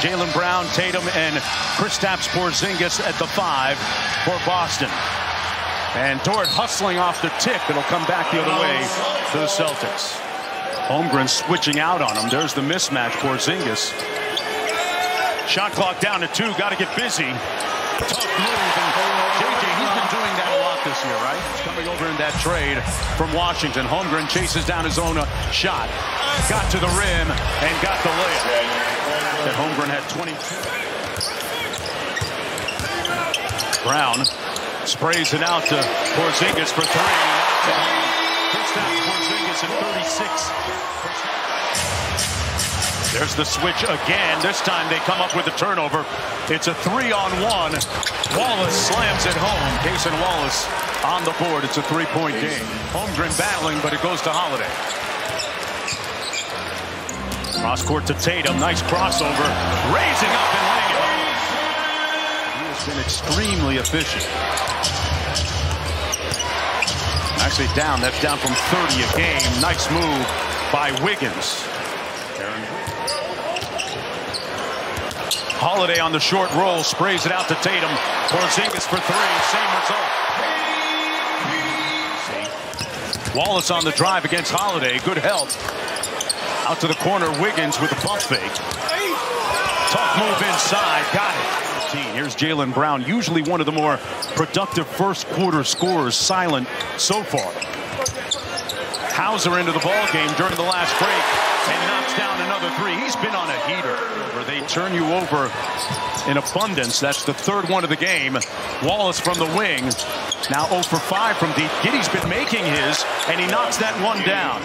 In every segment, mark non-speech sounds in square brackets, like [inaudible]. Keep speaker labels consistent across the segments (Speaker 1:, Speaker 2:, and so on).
Speaker 1: Jaylen Brown, Tatum, and Kristaps Porzingis at the five for Boston. And Dort hustling off the tip. It'll come back the other way to the Celtics. Holmgren switching out on him. There's the mismatch. Porzingis. Shot clock down to two. Got to get busy. Tough move. JJ, he's been doing that a lot this year, right? He's coming over in that trade from Washington. Holmgren chases down his own uh, shot. Got to the rim and got the layup. That Holmgren had 20. Brown sprays it out to Porzingis for three. Kristaps Porzingis at 36. There's the switch again. This time they come up with a turnover. It's a three-on-one. Wallace slams it home. Cason Wallace on the board. It's a three-point game. Holmgren battling, but it goes to Holiday. Cross court to Tatum. Nice crossover. Raising up and laying it He has been extremely efficient. Actually down. That's down from 30 a game. Nice move by Wiggins. Holiday on the short roll. Sprays it out to Tatum. Porzingis for three. Same result. Wallace on the drive against Holiday. Good help. Out to the corner, Wiggins with a pump fake. Tough move inside, got it. Here's Jaylen Brown, usually one of the more productive first quarter scorers, silent so far. Hauser into the ball game during the last break and knocks down another three. He's been on a heater where they turn you over in abundance. That's the third one of the game. Wallace from the wing. Now 0 for 5 from deep. Giddey's been making his, and he knocks that one down.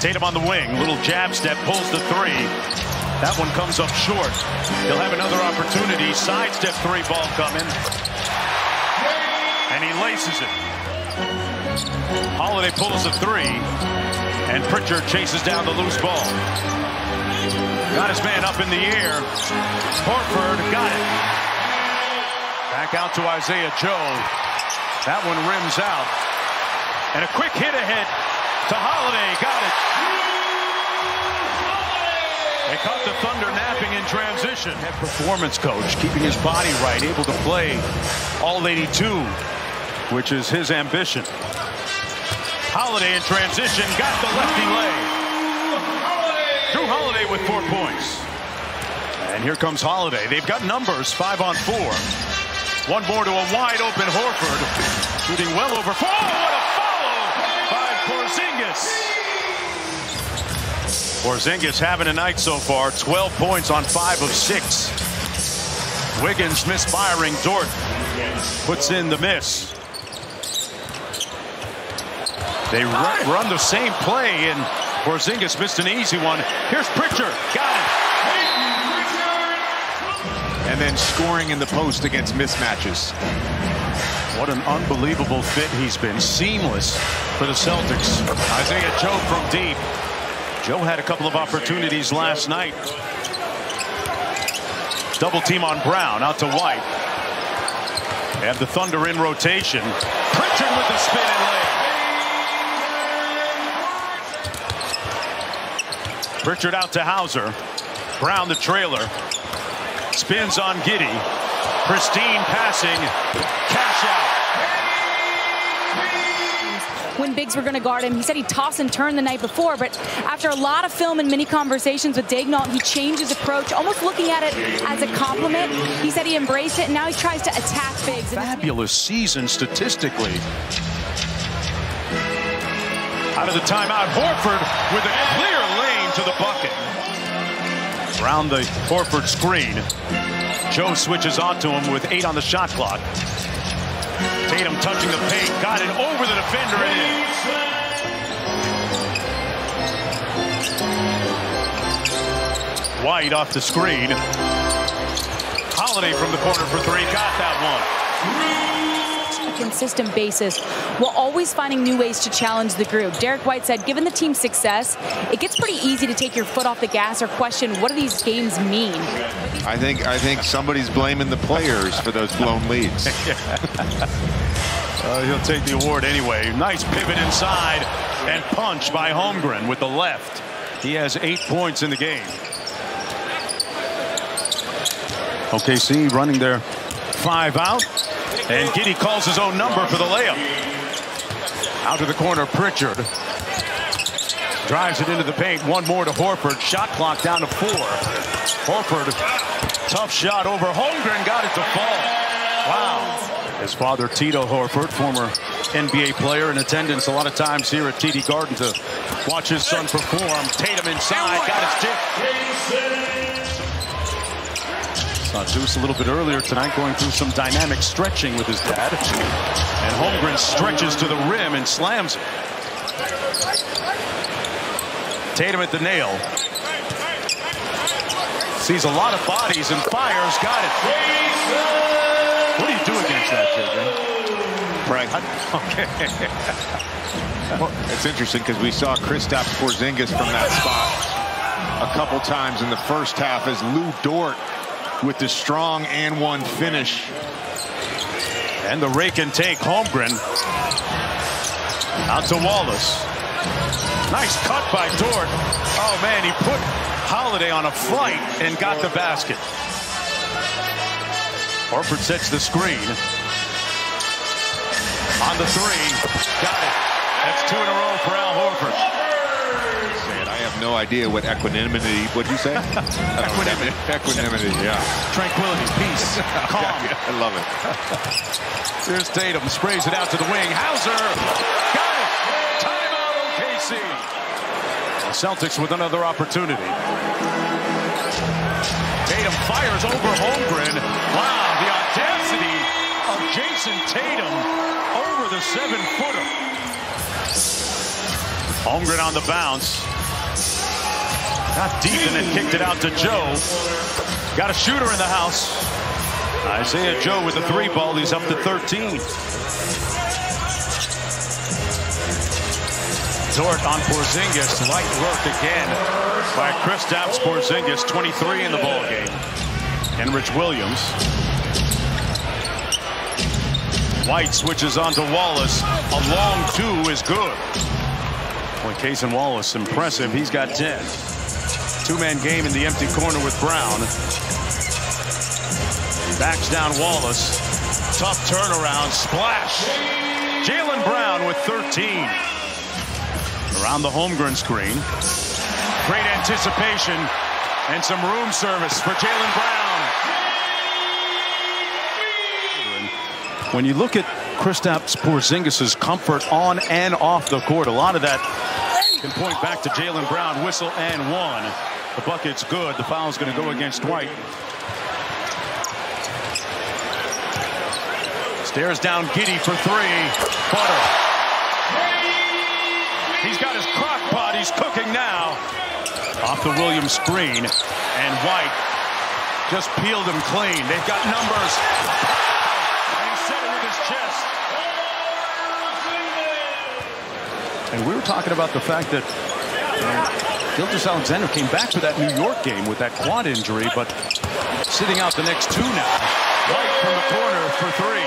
Speaker 1: Tatum on the wing. Little jab step. Pulls the three. That one comes up short. He'll have another opportunity. Sidestep three ball coming. And he laces it. Holiday pulls a three. And Pritchard chases down the loose ball. Got his man up in the air. Horford got it. Back out to Isaiah Joe. That one rims out. And a quick hit ahead to Holiday. Got it. They caught the Thunder napping in transition. Head performance coach, keeping his body right, able to play all 82, which is his ambition. Holiday in transition, got the lefty lay. Jrue Holiday with four points. And here comes Holiday. They've got numbers, five on four. One more to a wide open Horford. Shooting well over. Oh, what a follow by Porzingis. Porzingis having a night so far. 12 points on 5 of 6. Wiggins misfiring. Dort puts in the miss. They run, run the same play, and Porzingis missed an easy one. Here's Pritchard. Got it.
Speaker 2: And then scoring in the post against mismatches.
Speaker 1: What an unbelievable fit he's been. Seamless for the Celtics. Isaiah Joe from deep. Joe had a couple of opportunities last night. Double team on Brown out to White. Have the Thunder in rotation. Pritchard with the spin and lay. Pritchard out to Hauser. Brown the trailer. Spins on Giddey. Pristine passing. Cash out.
Speaker 3: when Biggs were going to guard him. He said he'd toss and turn the night before, but after a lot of film and many conversations with Daigneault, he changed his approach, almost looking at it as a compliment. He said he embraced it, and now he tries to attack Biggs.
Speaker 1: Fabulous season statistically. Out of the timeout, Horford with a clear lane to the bucket. Around the Horford screen. Joe switches onto him with eight on the shot clock. Tatum touching the paint, got it over the defender and. White off the screen. Holiday from the corner for three, got that one.
Speaker 3: A consistent basis while always finding new ways to challenge the group. Derrick White said, given the team's success, it gets pretty easy to take your foot off the gas or question what do these games mean.
Speaker 2: I think I think somebody's blaming the players for those blown leads. [laughs]
Speaker 1: uh, he'll take the award anyway. Nice pivot inside and punch by Holmgren with the left. He has eight points in the game. OKC running their five out. And Giddey calls his own number for the layup. Out to the corner, Pritchard. Drives it into the paint. One more to Horford. Shot clock down to four. Horford, tough shot over Holmgren. Got it to fall. Wow. His father, Tito Horford, former NBA player in attendance a lot of times here at TD Garden to watch his son perform. Tatum inside, got his. Saw Deuce a little bit earlier tonight going through some dynamic stretching with his dad. And Holmgren stretches to the rim and slams it. Tatum at the nail. Sees a lot of bodies and fires. Got it. What do you do against that, JJ?
Speaker 2: Frank.
Speaker 1: Okay. [laughs]
Speaker 2: Well, it's interesting because we saw Kristaps Porzingis from that spot a couple times in the first half as Lu Dort with the strong and one finish.
Speaker 1: And the rake and take Holmgren. Out to Wallace. Nice cut by Dort. Oh, man, he put Holiday on a flight and got the basket. Horford sets the screen. On the three. Got it. That's two in a row for Al Horford.
Speaker 2: Man, I have no idea what equanimity, what'd you say? [laughs]
Speaker 1: Equanimity.
Speaker 2: equanimity, yeah.
Speaker 1: Tranquility, peace, [laughs] calm.
Speaker 2: Yeah, I love it. [laughs]
Speaker 1: Here's Tatum, sprays it out to the wing. Hauser, got it. Timeout OKC. The Celtics with another opportunity. Tatum fires over Holmgren. Wow, the audacity of Jayson Tatum over the seven-footer. Holmgren on the bounce. Got deep and then kicked it out to Joe. Got a shooter in the house. Isaiah Joe with the three ball. He's up to 13. Dort on Porzingis. Light work again by Kristaps Porzingis. 23 in the ball game. Kenrich Williams. White switches on to Wallace. A long two is good. Boy, Cason Wallace, impressive. He's got 10. Two-man game in the empty corner with Brown. Backs down Wallace. Tough turnaround. Splash. Jaylen Brown with 13. Around the Holmgren screen. Great anticipation and some room service for Jaylen Brown. When you look at Kristaps Porzingis' comfort on and off the court, a lot of that can point back to Jaylen Brown. Whistle and one. The bucket's good. The foul's going to go against White. Stares down Giddey for three. Butter. He's got his crock pot. He's cooking now. Off the Williams screen. And White just peeled him clean. They've got numbers. And. And we were talking about the fact that uh, Gilgeous-Alexander came back for that New York game with that quad injury, but sitting out the next two now. White from the corner for three.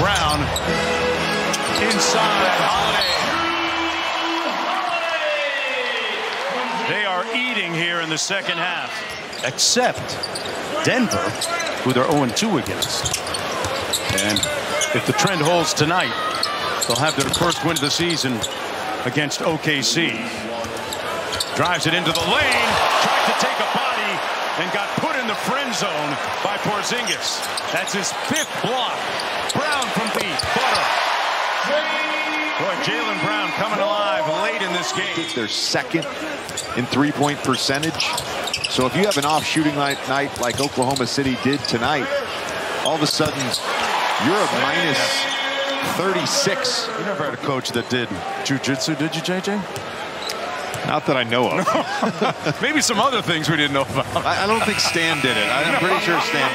Speaker 1: Brown inside Holiday. They are eating here in the second half, except Denver, who they're 0-2 against. And if the trend holds tonight, they'll have their first win of the season against OKC. Drives it into the lane, tried to take a body, and got put in the friend zone by Porzingis. That's his fifth block. Brown from deep. Butter. Boy, Jaylen Brown coming alive late in this game.
Speaker 2: They're second in three-point percentage. So if you have an off shooting night, night like Oklahoma City did tonight, all of a sudden you're a minus 36.
Speaker 1: You never had a coach that did jujitsu, did you, JJ?
Speaker 2: Not that I know of. [laughs]
Speaker 1: Maybe some other things we didn't know about.
Speaker 2: I, I don't think Stan did it. I, am pretty sure Stan